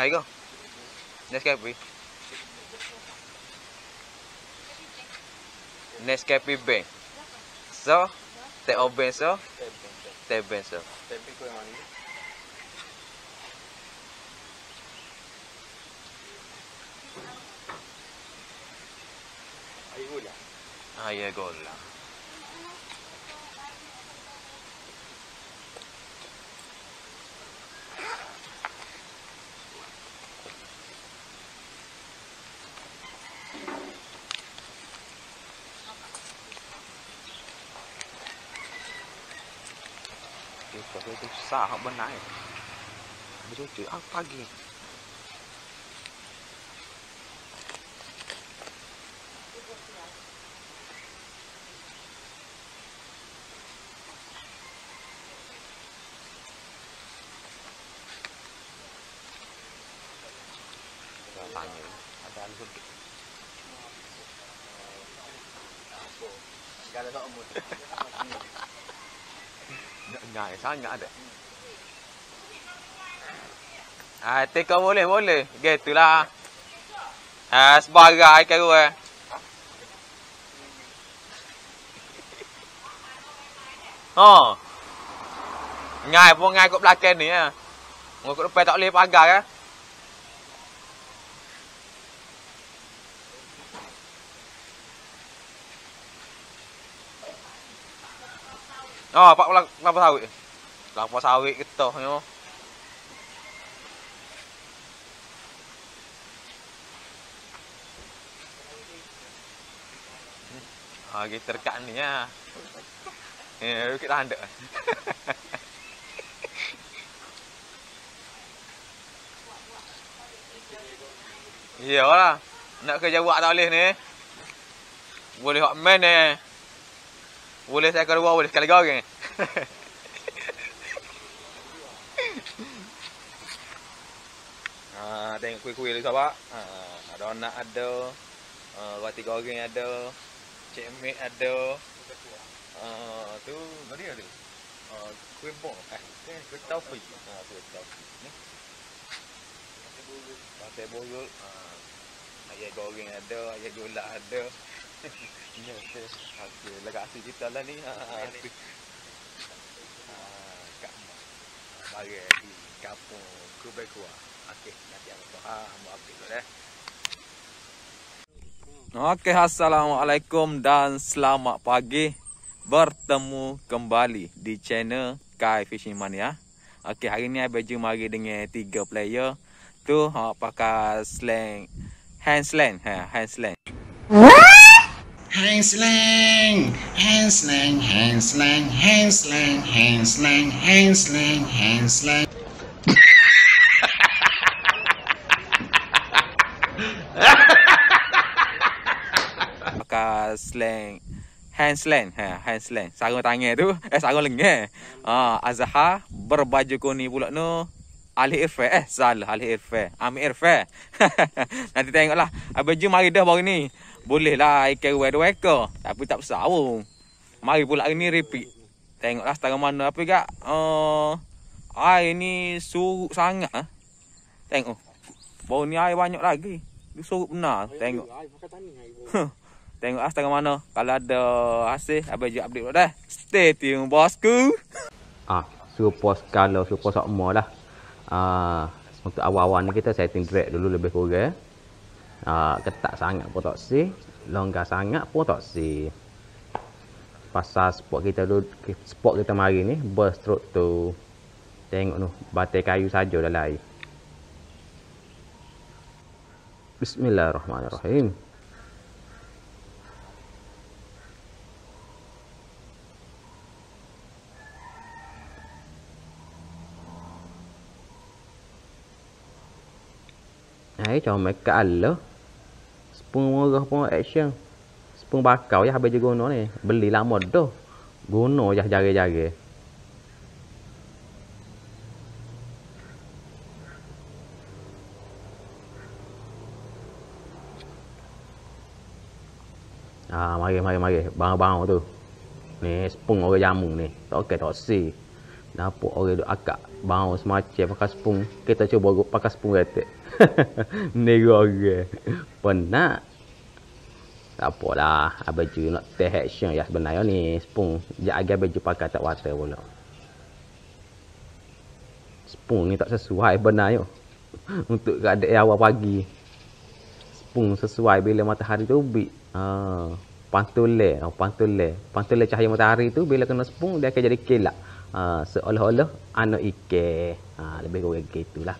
Aí go. Nescafe. Nescafe Ben. So, teh o Ben so, teh Ben so. Air gula. Itu susah hak benar. Betul apa pagi. Kita tanya ada lu Nyai sangat ada. Ah, teka boleh boleh. Gitulah. Ah, sebagai kau eh. Oh. Ngai pun ngai kat belakang ni ah. Ngok kat depan tak boleh pagar ah. Oh, pak ulang kelapa sawit. Kelapa sawit kita yo. Ah, kita dekat ni ya. Eh, kita anda. Ya lah. Nak kerja buat tak boleh ni. Boleh hot man ni. Boleh saya keluar boleh sekali goreng. ah, tengok kuih-kuih ni sahabat. Ah, donat ada. Ah, roti goreng ada. Cekmek ada. Ah, tu mana ada? Ah, kuih bom. Eh, kuih taufi. Ah, kuih taufi. Ni. Pasal borol. Ah, ayam goreng ada, ayam gulak ada. Ya, okey. Okey, lega asyik kita lah ni. Ha. Ha, kat bagi di kampung Kubekua. Okey, nanti aku ha, mau update dulu eh. Okey, Assalamualaikum dan selamat pagi. Bertemu kembali di channel Kai Fishing Mania. Okey, hari ni saya baju mari dengan tiga player. Tu ha pakai slang hand slang, ha, hand slang. Slang, hand slang, hand slang, hand slang. pakai slang hand slang ha hand slang. Sarung tangan tu eh sarung lengan. Ah azhar berbaju kuning pula tu Ali Irfan eh? Salah Ali Irfan Amir Irfan nanti tengoklah. Baju mari dah baru ni. Boleh lah ikan dua dua ekor tapi tak besar pun mari pula hari ni repeat. Tengoklah setara mana apa gak uh, air ni surut sangat ah tengok. Baru ni air banyak lagi. Dia surut benar tengok. Tengok lah setengah mana. Kalau ada hasil, abang je update dulu dah. Stay tune bosku. Ah, super skala, super sokmo lah. Ah, untuk awal-awal ni kita setting drag dulu lebih kurang. Ah, ketat sangat pun tak si. Longgar sangat pun tak si. Pasal spot kita dulu, spot kita mari ni, berstroke tu. Tengok tu, batai kayu saja dalam air. Bismillahirrahmanirrahim. Hai, comel kat Allah. Sepung merah pun action. Sepung bakau ya habis je guna ni. Beli lama dah. Guna je jari-jari. Ah, mari mari mari. Bang-bang tu. Ni sepung orang jamu ni. Tak okey tak si. Nampak orang duk akak bau semacam pakai sepung. Kita cuba pakai sepung retek. Nego orang. Penat. Tak apalah. Abang nak teh action ya sebenarnya ni sepung. Jak agak baju pakai tak water pula. Sepung ni tak sesuai benarnya. Untuk keadaan awal pagi. Sepung sesuai bila matahari terbit. Ha, pantule, oh, pantule. Pantule cahaya matahari tu bila kena sepung dia akan jadi kilat. Ha, seolah-olah anak ikan. Ha, lebih kurang gitulah.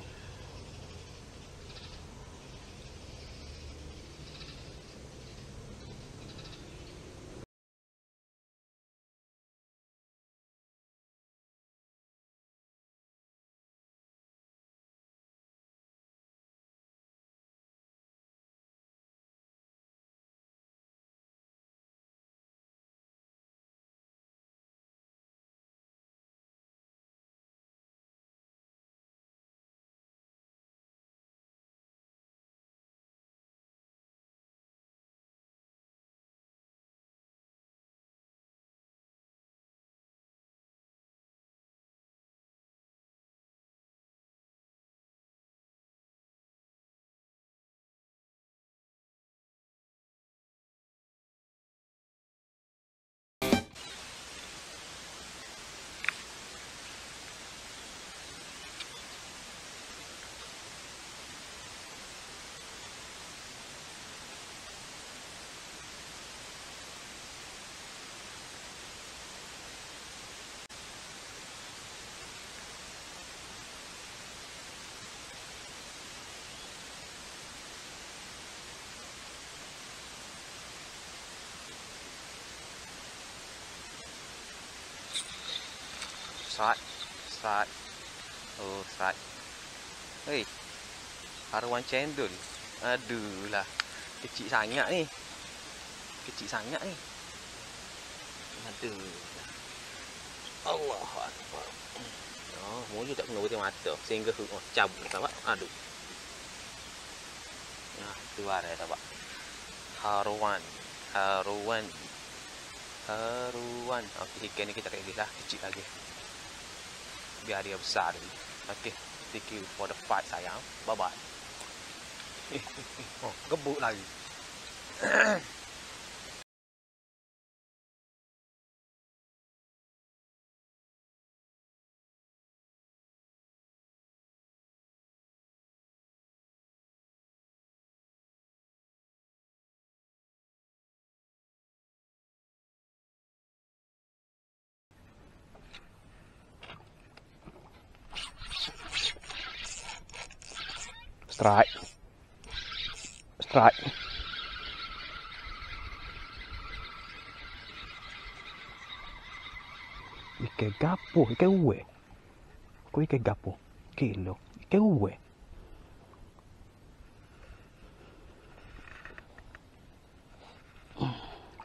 Sat. Sat. Oh, sat. Hei. Haruan cendol. Aduh lah. Kecil sangat ni. Kecil sangat ni. Aduh. Allah Akbar. Oh, mulut tak kena putih mata. Sehingga oh, cabut nampak? Aduh. Nah, tu ada nampak. Haruan. Haruan. Haruan. Okey, ikan ni kita tak lah. Kecil lagi. Biar dia besar dulu. Okay, thank you for the fight sayang. Bye bye. oh, gebuk lagi. Strike. Strike. Ikan gapo, ikan uwe. Kau ikan gapo? Kilo. Ikan uwe.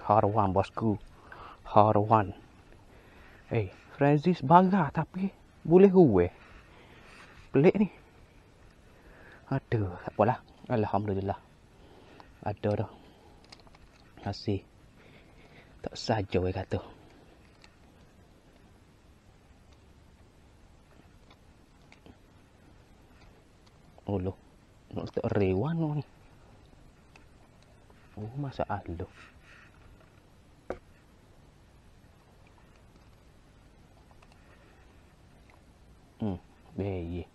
Harwan bosku. Harwan. Eh, hey, Francis baga tapi boleh uwe. Pelik ni. Aduh, tak apalah. Alhamdulillah. Ada dah. Masih. Tak saja orang kata. Oh loh. Nak tak rewan ni. Oh, masa alu. Hmm, bayi.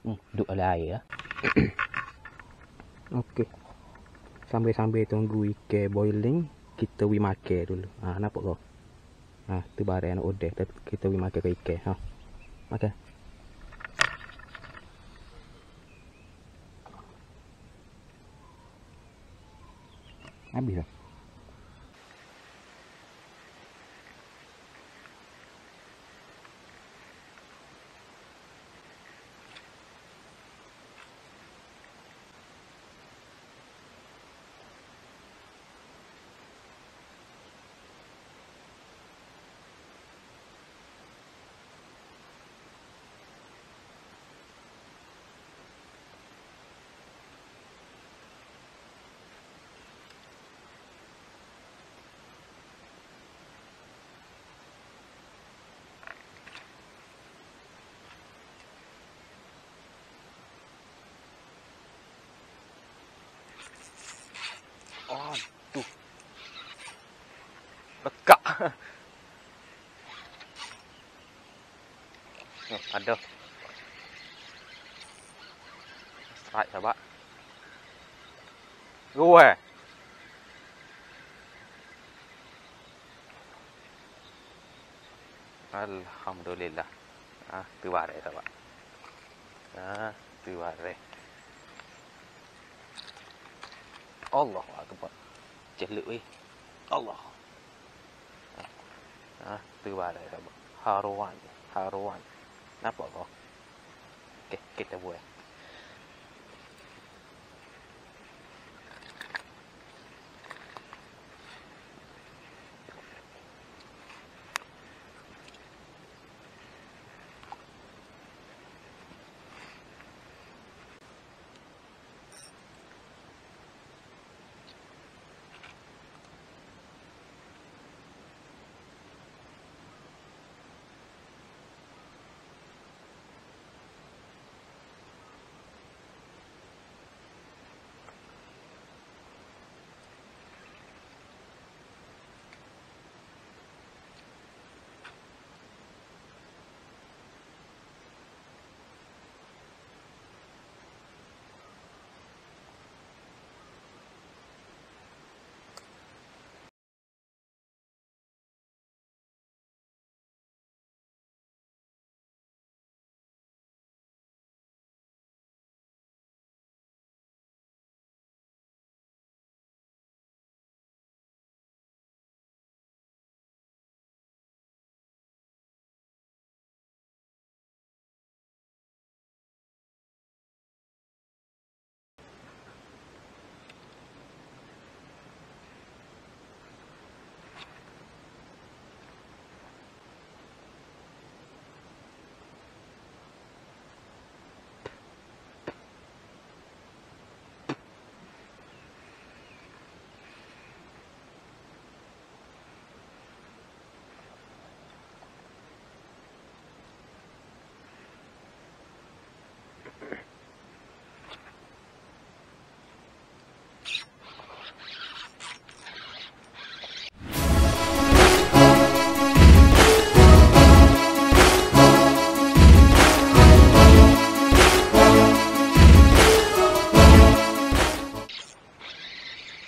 Hmm, duduk ala air lah. Okey. Sambil-sambil tunggu ikan boiling, kita wi makan dulu. Ha, nampak kau? Ha, tu barang anak odeh. Kita wi makan ke ikan. Ha. Makan. Habis dah. Tengok, ada. Strike sahabat. Dua eh. Alhamdulillah. Ah, tu barek sahabat. Ah, tu barek Allah Akbar. Jeluk weh Allah นะตือวาอะไรครับฮารวันฮารวันนะบอกก็เก็ตเก็ตตะบวย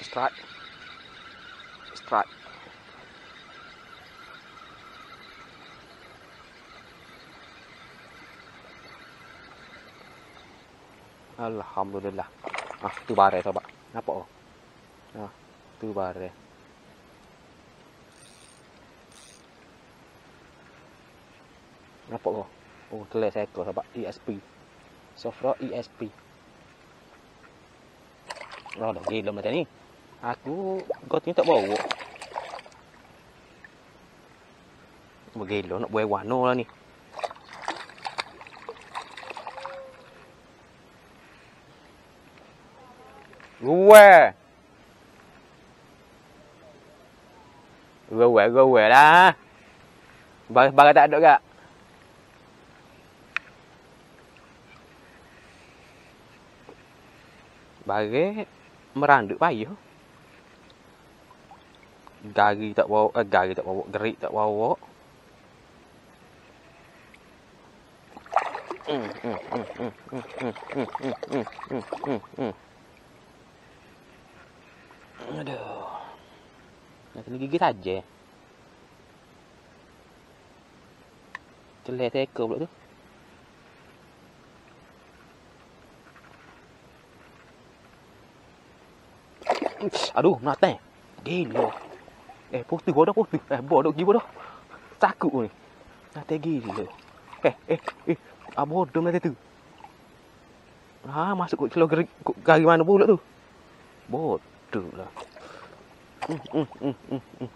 Strike. Strike. Alhamdulillah. Ah, tu bare sahabat. Nampak oh. Ah, tu bare. Nampak oh. Oh, saya ekor sahabat ESP. Sofra ESP. Oh, dah gila macam ni. aku kau tinta bau Begilo nak buai wano lah ni Gue Gue gue lah Barang-barang tak ada kak Barang meranduk payuh Gari tak bawa, eh, gari tak bawa, gerik tak bawa. Hmm, hmm, hmm, hmm, hmm, hmm, hmm, hmm, hmm, hmm, hmm, hmm. Aduh. Nak kena gigit saja. Celah teka pula tu. Aduh, mati. Gila. Eh, poster bodoh dah poster. Eh, bodoh gi bodoh Takut ni. nak tegi gila. Eh, eh, eh. abo dom mati tu. Ha, masuk kot celok gari, gari mana pula tu. Bodoh lah. Hmm, hmm, hmm, hmm, hmm.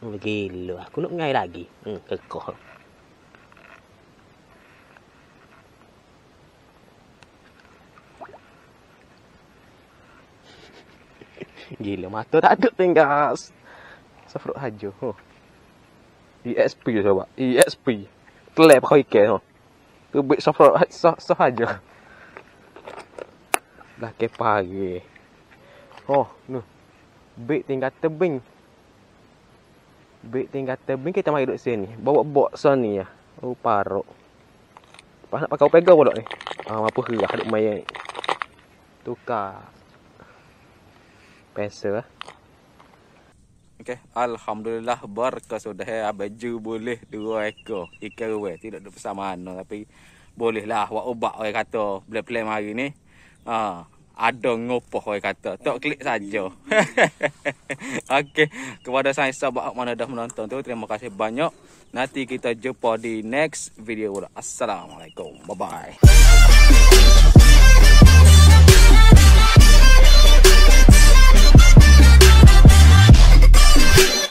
Hmm, Gila. Aku nak ngai lagi. Hmm, kekoh. Gila mata tak ada tinggas. Safruk hajo. Oh. ESP je coba. ESP. Telep kau ikan. Oh. Tu bit safruk sah sah hajo. Dah ke pagi. Oh, nu. Bit tinggal tebing. Bit tinggal tebing kita mari duduk sini. Bawa box ni ya. Oh, paruk. Pas nak pakai pegang pula ni. Ah, apa herah duk main tukar pesa ah. Okey, alhamdulillah berkah sudah eh baju boleh dua ekor ikan ruwe tidak ada pesan mana tapi bolehlah awak ubah orang kata plan-plan hari ni. Ha, ada ngopoh orang kata. Tok klik saja. Okey, kepada saya sahabat mana dah menonton tu terima kasih banyak. Nanti kita jumpa di next video. Assalamualaikum. Bye bye. beat.